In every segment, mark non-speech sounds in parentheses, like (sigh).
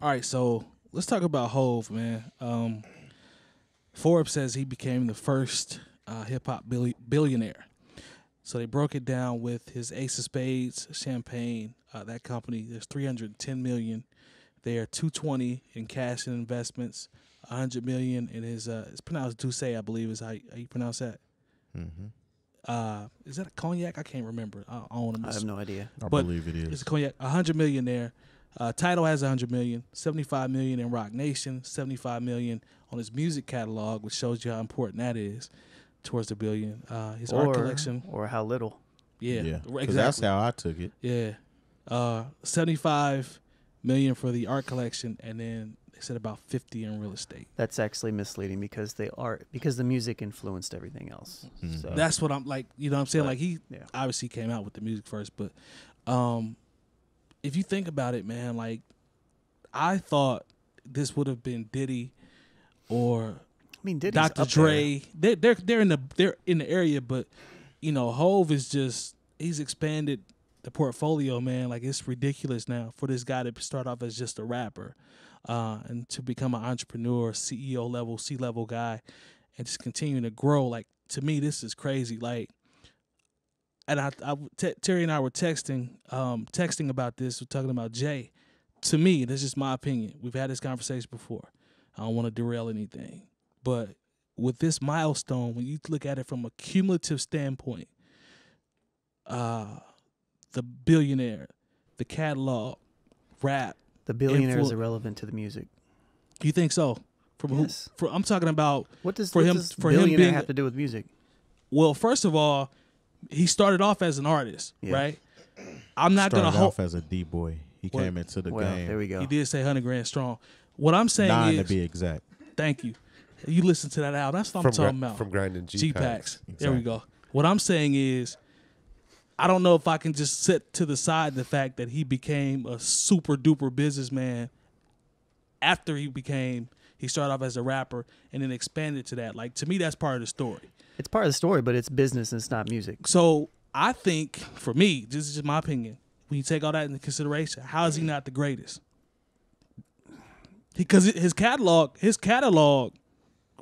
All right, so let's talk about Hove, man. Um, Forbes says he became the first uh, hip hop billi- billionaire. So they broke it down with his Ace of Spades, Champagne, uh, that company. There's 310 million there, 220 in cash and investments, 100 million in his. Uh, it's pronounced Douce, I believe, is how you, how you pronounce that. Mm-hmm. Uh, is that a cognac? I can't remember. I, I don't I have no idea. I But believe it it's is. a cognac. A hundred million there. Uh, Tidal has a hundred million. Seventy-five million in Roc Nation. Seventy-five million on his music catalog, which shows you how important that is towards the billion. Uh, his art collection. or how little. Yeah, yeah. 'Cause exactly. That's how I took it. yeah, uh, seventy-five million for the art collection, and then they said about fifty in real estate. That's actually misleading because they are because the music influenced everything else. Mhm. So That's what I'm like. You know what I'm saying? But, like he yeah. obviously came out with the music first, but um, if you think about it, man, like I thought this would have been Diddy or I mean, Diddy's Dr. Dre. They're they're they're in the they're in the area, but you know, Hove is just he's expanded the portfolio, man. Like it's ridiculous now for this guy to start off as just a rapper, uh, and to become an entrepreneur, CEO level, C level guy, and just continuing to grow. Like to me, this is crazy. Like, and I, I T- Terry and I were texting, um, texting about this. We're talking about Jay. To me, this is my opinion. We've had this conversation before. I don't want to derail anything, but with this milestone, when you look at it from a cumulative standpoint, uh, the billionaire, the catalog, rap. The billionaire is irrelevant to the music. You think so? From Yes. who? For, I'm talking about. What does For him- does for him billionaire being- have to do with music? Well, first of all, he started off as an artist, Yeah. right? I'm not Started gonna hope off as a D boy. He Well- came into the Well, game. there we go. he did say hundred grand strong. What I'm saying Nine is, to be exact. thank you. You listen to that out. That's what I'm from, gri- talking about. from grinding G, G packs. packs. There we go. What I'm saying is, I don't know if I can just set to the side the fact that he became a super duper businessman after he became. He started off as a rapper and then expanded to that. Like to me, that's part of the story. It's part of the story, but it's business and it's not music. So I think, for me, this is just my opinion. When you take all that into consideration, how is he not the greatest? Because his catalog, his catalog,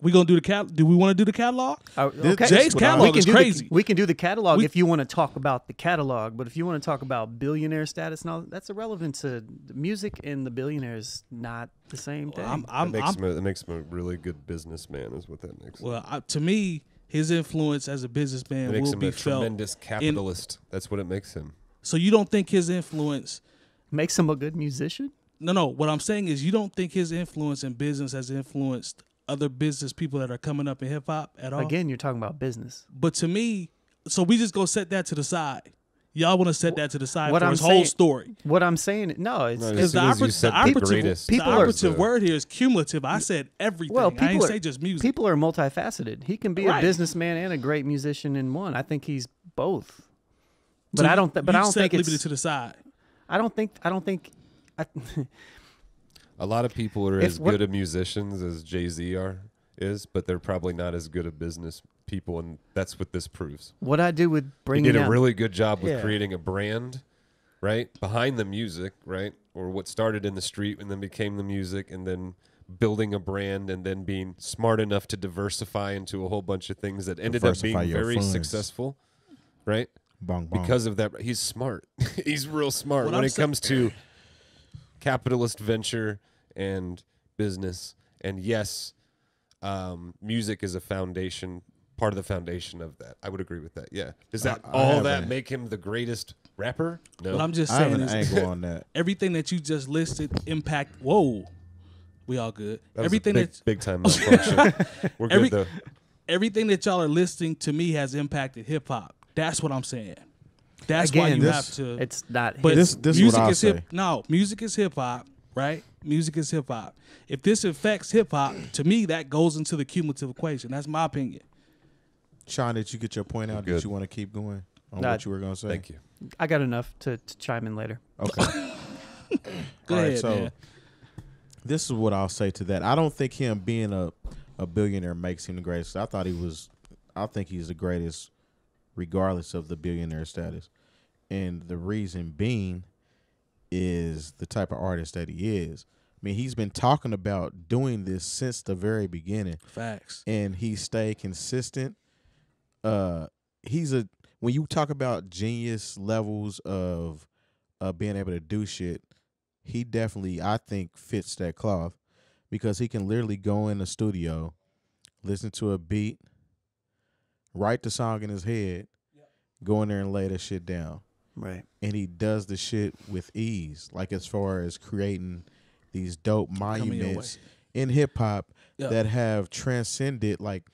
we gonna do the cat. Do we want to do the catalog? Uh, okay. Jay's catalog we can is crazy. The, we can do the catalog We- if you want to talk about the catalog, but if you want to talk about billionaire status and all, that, that's irrelevant to the music and the billionaires. Not the same thing. I'm, That I'm, makes, I'm him a, that makes him a really good businessman, is what that makes. him. well, I, to me, his influence as a businessman It makes will him be a felt. tremendous capitalist. That's what it makes him. So you don't think his influence? Makes him a good musician. No, no. What I'm saying is, you don't think his influence in business has influenced other business people that are coming up in hip hop at all? Again, you're talking about business. But to me, so we just go set that to the side. Y'all want to set that to the side What for I'm his whole saying- story. What I'm saying, no, it's, No, Because the, soon oper- the the operative, greatest, the People are- operative word here is cumulative. I said everything. well, I people ain't are, say just music. people are multifaceted. He can be Right. a businessman and a great musician in one. I think he's both. But So I don't. Th- but I don't said think leave it's. it to the side. I don't think. I don't think. I, (laughs) A lot of people are If as good at musicians as Jay Z are is, but they're probably not as good at business people, and that's what this proves. what I do with He bringing did a out- really good job with Yeah. creating a brand, right behind the music, right, or what started in the street and then became the music, and then building a brand, and then being smart enough to diversify into a whole bunch of things that ended up being very funds. successful, right? Bong, bong. because of that he's smart (laughs) he's real smart What when I'm it sa- comes to capitalist venture and business and yes um, music is a foundation part of the foundation of that i would agree with that yeah does that I- I all that haven't- make him the greatest rapper no What I'm just I have saying an is angle on that. (laughs) everything that you just listed impact. Whoa, we all good. That was a everything big, that big time (laughs) malfunction we're Every- good though everything that y'all are listing to me has impacted hip hop. That's what I'm saying. That's why you this- have to. It's not. But his- This- this is music what I'll is hip. say. No, music is hip hop, right? Music is hip hop. If this affects hip hop, to me that goes into the cumulative equation. That's my opinion. Sean, did you get your point out? Good. Did you want to keep going on Nah, what you were going to say? thank you I got enough to, to chime in later. Okay. Go (laughs) All right, ahead, so man. this is what I'll say to that. I don't think him being a, a billionaire makes him the greatest. I thought he was. I think he's the greatest, regardless of the billionaire status, and the reason being is the type of artist that he is. I mean, he's been talking about doing this since the very beginning, Facts. and he stayed consistent. Uh, he's a when you talk about genius levels of uh being able to do shit, he definitely I think fits that cloth because he can literally go in the studio, listen to a beat, write the song in his head, go in there and lay that shit down Right. and he does the shit with ease. Like as far as creating these dope monuments in hip hop Yeah. that have transcended. Like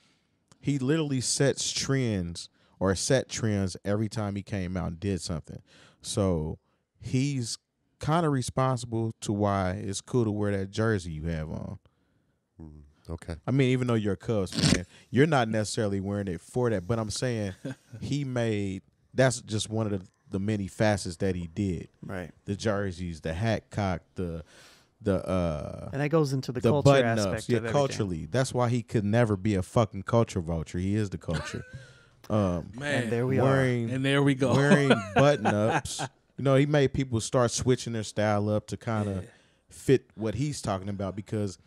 he literally sets trends or set trends every time he came out and did something. So he's kind of responsible to why it's cool to wear that jersey you have on. Mm, okay. I mean, even though you're a Cubs fan, you're not necessarily wearing it for that. But I'm saying (laughs) he made that's just one of the, the many facets that he did. Right. The jerseys, the hat cock, the the uh And that goes into the, the culture button aspect ups. Yeah, of everything. culturally. That's why he could never be a fucking culture vulture. He is the culture. (laughs) Um Man. And there we are. And there we go. wearing (laughs) button ups. You know, he made people start switching their style up to kind of Yeah. fit what he's talking about because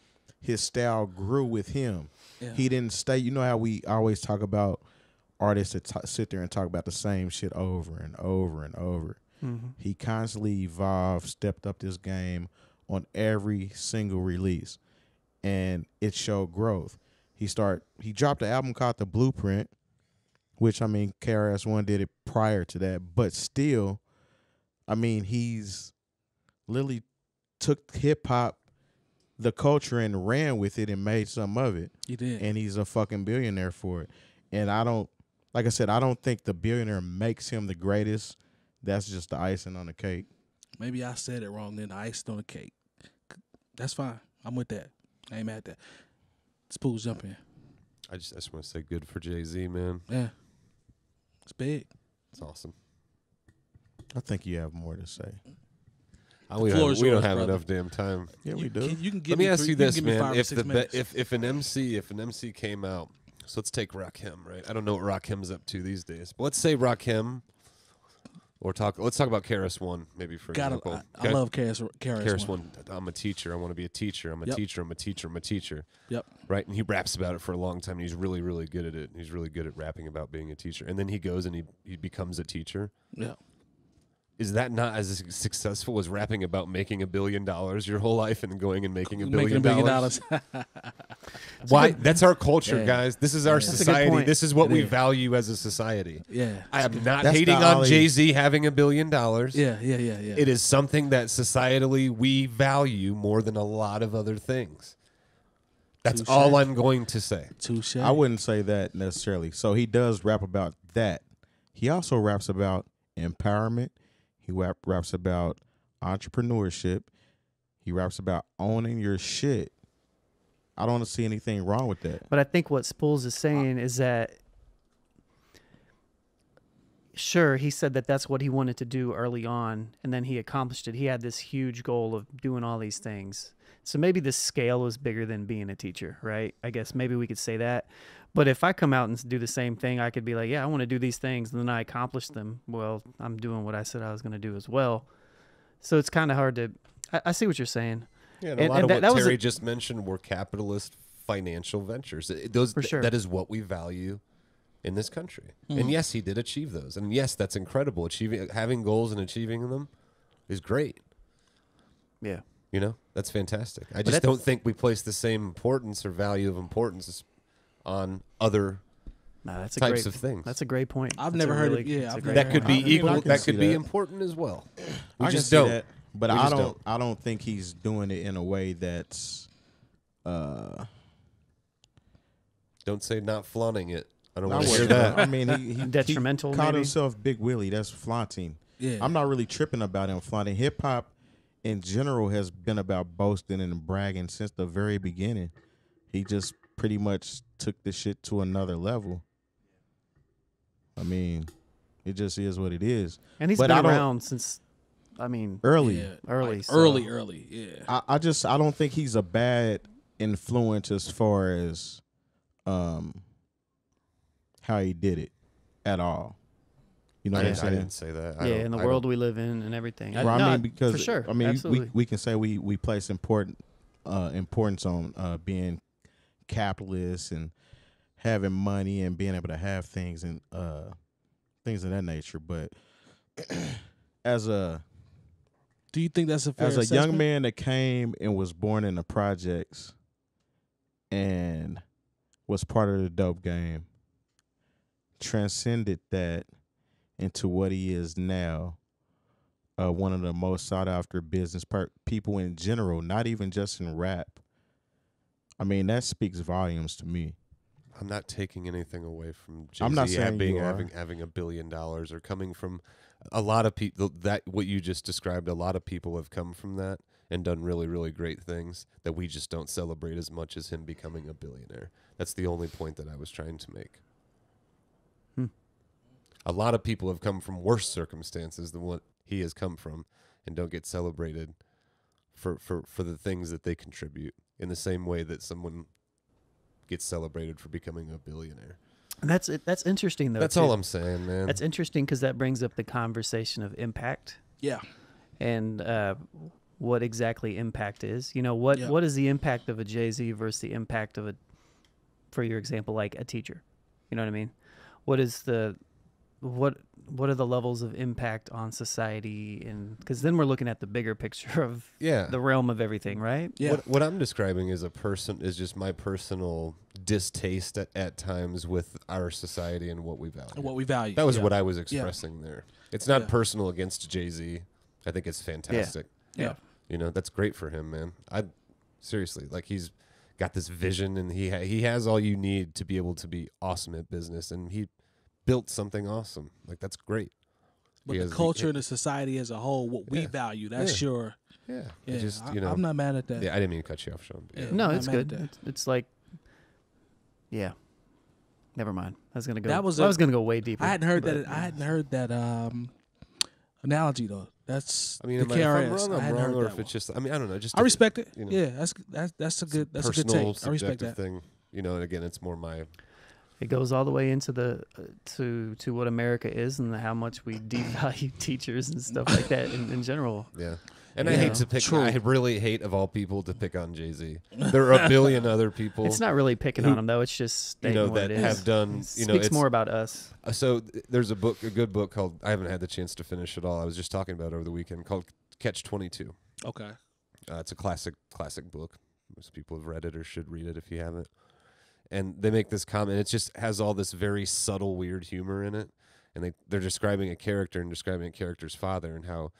his style grew with him. Yeah. He didn't stay. You know how we always talk about artists that t- sit there and talk about the same shit over and over and over. Mhm. He constantly evolved, stepped up this game on every single release, and it showed growth. He start he dropped an album called The Blueprint, which I mean KRS One did it prior to that, but still, I mean he's literally took hip hop, the culture, and ran with it and made some of it He did. and he's a fucking billionaire for it. And I don't, like I said, I don't think the billionaire makes him the greatest. That's just the icing on the cake. Maybe I said it wrong. Then the icing on the cake. That's fine. I'm with that. I ain't mad at that. Spoolz jump in. I just I just want to say good for Jay Z, man. Yeah. It's big. It's awesome. I think you have more to say. Uh, we don't, we don't have brother. enough damn time. Yeah, we do. can- You can give Let me ask three- you this, give me man. If the be- if if an MC if an MC came out, so let's take Rakim, right? I don't know what Rakim's up to these days, but let's say Rakim, or talk. Let's talk about KRS One, maybe for Gotta, example. I, I love KRS. KRS, KRS one. One. I'm a teacher. I want to be a teacher. I'm a Yep. teacher. I'm a teacher. I'm a teacher. Yep. Right, and he raps about it for a long time. And he's really, really good at it. He's really good at rapping about being a teacher. And then he goes and he he becomes a teacher. Yeah. Is that not as successful as rapping about making a billion dollars your whole life and going and making a billion, Making a billion dollars? dollars. (laughs) Why? That's our culture, Yeah. guys. This is our That's a good society. This is what It we is. value as a society. yeah. I am not That's hating on Jay Z having a billion dollars. Yeah. Yeah. Yeah. Yeah. It is something that societally we value more than a lot of other things. That's Touche. all I'm going to say. Touche. I wouldn't say that necessarily. So he does rap about that. He also raps about empowerment. He rap, raps about entrepreneurship. He raps about owning your shit. I don't see anything wrong with that. But I think what Spoolz is saying is that sure, he said that that's what he wanted to do early on, and then he accomplished it. He had this huge goal of doing all these things. So maybe the scale was bigger than being a teacher, right? I guess maybe we could say that. But if I come out and do the same thing, I could be like, yeah, I want to do these things, and then I accomplish them. Well, I'm doing what I said I was going to do as well. So it's kind of hard to. I, I see what you're saying. Yeah, and, And- a lot and of that- what that was a- Terry just mentioned were capitalist financial ventures. It- those sure. that is what we value in this country. Hmm. And yes, he did achieve those. And yes, that's incredible. Achieving having goals and achieving them is great. Yeah. You know, that's fantastic. I just don't think we place the same importance or value of importance on other No, that's a types great, of things. That's a great point. I've That's never heard really, of- yeah, that's a I've great that could heard be I mean, equal. That see could be that. important as well. We I just don't. that, but We I don't, don't. I don't think he's doing it in a way that's uh Don't say not flaunting it. I don't want to hear that. I mean, he, he Detrimental, He called maybe? himself Big Willie. That's flaunting. Yeah. I'm not really tripping about him flaunting. Hip hop in general has been about boasting and bragging since the very beginning. He just pretty much took the shit to another level. I mean, it just is what it is. And he's But been don't- around since, I mean, Early. Yeah, Early, like so- early, early. Yeah. I, I just I don't think he's a bad influence as far as um how he did it at all. You know I, what I'm didn't, I saying? didn't say that. I yeah, don't- in the I world don't- we live in and everything. Well, I no, mean, because for sure, I mean, we, we can say we we place important uh, importance on uh, being capitalist and having money and being able to have things and uh, things of that nature. But (clears throat) as a Do you think that's a fair as a young assessment? man that came and was born in the projects and was part of the dope game, transcended that into what he is now, uh, one of the most sought after business per- people in general, not even just in rap. I mean, that speaks volumes to me. I'm not taking anything away from Jay-Z I'm not saying being having having a billion dollars or coming from a lot of people that what you just described a lot of people have come from that and done really really great things that we just don't celebrate as much as him becoming a billionaire. That's the only point that I was trying to make. A lot of people have come from worse circumstances than what he has come from and don't get celebrated for for for the things that they contribute in the same way that someone gets celebrated for becoming a billionaire. And that's it. That's interesting though. That's too. all I'm saying, man. That's interesting because that brings up the conversation of impact Yeah. and uh, what exactly impact is. You know, what Yeah. what is the impact of a Jay Z versus the impact of a, for your example, like a teacher. You know what I mean? What is the what what are the levels of impact on society and because then we're looking at the bigger picture of yeah. the realm of everything right Yeah. What, what I'm describing is a person is just my personal distaste at, at times with our society and what we value. what we value. that was yeah. what I was expressing there. It's not Yeah. personal against Jay Z. I think it's fantastic. Yeah. You know, that's great for him, man. I seriously like he's got this vision and he ha- he has all you need to be able to be awesome at business and he built something awesome. Like that's great. But He the culture and the society as a whole, what we Yeah. value, that's Yeah. your. Yeah. Yeah, It just, I, you know, I'm not mad at that. yeah, I didn't mean to cut you off, Sean. Yeah. yeah. no I'm it's good it's, it's like yeah never mind i was gonna go That was I a- was gonna go way deeper I hadn't heard but- that. I hadn't heard that um, analogy though. That's I mean, the am I, if I'm wrong, I I'm hadn't wrong, heard or if it's just, I mean, I don't know. Just I respect it. you know, yeah, that's that's that's a good that's a good personal, take. I respect that. thing. You know, and again, it's more my it goes all the way into the uh, to to what America is and how much we (laughs) devalue teachers and stuff like that in, in general. yeah. And I Yeah. hate to pick. True. I really hate of all people to pick on Jay Z. There are a billion (laughs) other people. It's not really picking who- on them though. It's just you know that it is. have done. It You know, speaks it's more about us. Uh, so th- there's a book, a good book called. I haven't had the chance to finish it all. I was just talking about it over the weekend called Catch Twenty Two. Okay. Uh, it's a classic, classic book. Most people have read it or should read it if you haven't. And they make this comment. It just has all this very subtle, weird humor in it. And they they're describing a character and describing a character's father and how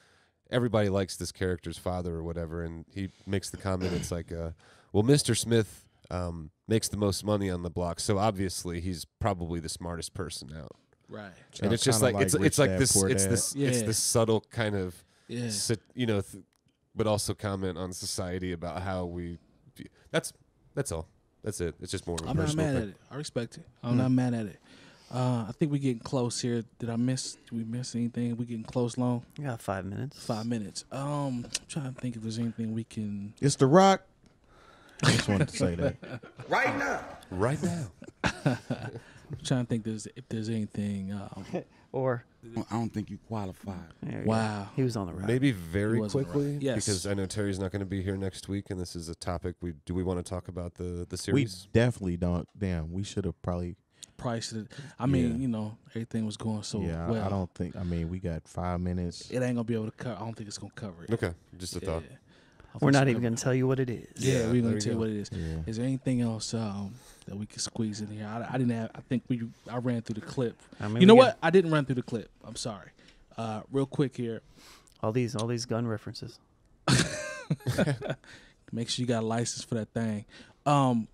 everybody likes this character's father or whatever. And he makes the comment. It's like, uh, well, Mr. Smith um, makes the most money on the block, so obviously he's probably the smartest person out. Right. and it's just Kinda like, it's it's like this it's Dad. this it's Yeah. this subtle kind of Yeah. sit, you know, th- but also comment on society about how we. That's that's all. That's it. It's just more of a I'm not personal mad thing. at it. I respect it. I'm Hmm. not mad at it. Uh, I think we're getting close here. Did I miss? Did we miss anything? We getting close long. You got five minutes. Five minutes. Um, I'm trying to think if there's anything we can. It's The Rock. I just wanted to say that. (laughs) Right now. Right now, (laughs) I'm trying to think there's if there's anything. Um, (laughs) Or I don't think you qualified. there you go. wow. he was on the right. maybe very was on the right. quickly, Yes. because I know Terry's not going to be here next week, and this is a topic we do. We want to talk about the the series. We definitely don't. Damn, we should have probably. Price it. I mean, Yeah. you know, everything was going so yeah, I- well. I don't think. I mean, we got five minutes. It ain't gonna be able to cover. I don't think it's gonna cover it. okay, just a Yeah. thought. We're not even gonna. tell you what it is. Yeah, Yeah, we're gonna tell you what it is. Yeah. Is there anything else um, that we could squeeze in here? I, I didn't have. I think we. I ran through the clip. I mean, you know what? I didn't run through the clip. I'm sorry. Uh, real quick here. All these, all these gun references. (laughs) Make sure you got a license for that thing. Um,